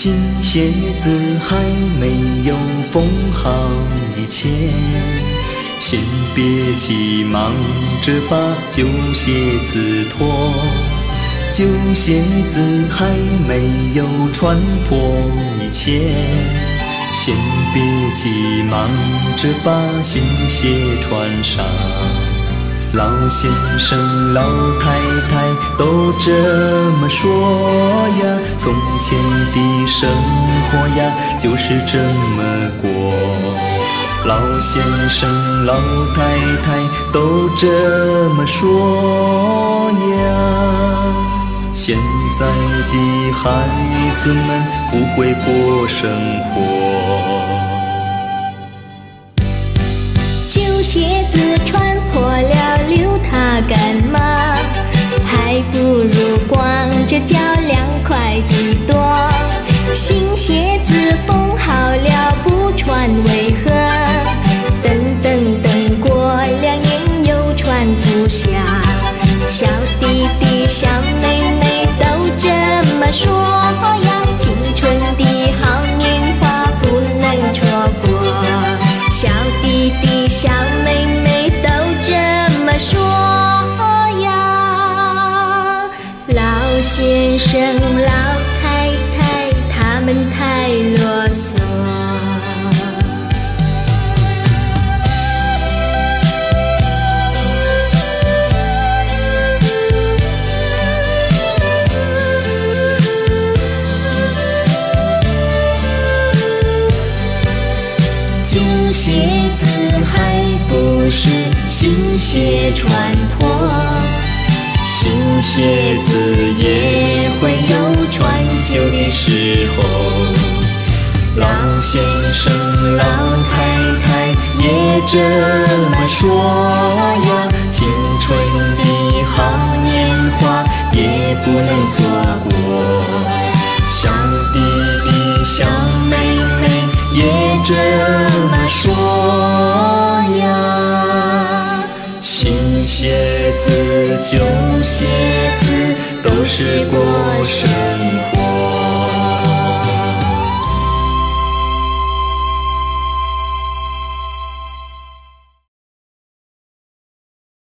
新鞋子还没有缝好以前，先别急忙着把旧鞋子脱。旧鞋子还没有穿破以前，先别急忙着把新鞋穿上。老先生、老太太都这么说呀，从前的生活呀就是这么过。老先生、老太太都这么说呀，现在的孩子们不会过生活。旧鞋子穿下。小弟弟小妹妹都这么说呀，青春的好年华不能错过。小弟弟小妹妹都这么说呀，老。先生、老鞋子还不是新鞋穿破。新鞋子也会有穿旧的时候，老先生、老太太也这么说呀。青春的好年华也不能错过，是过生活。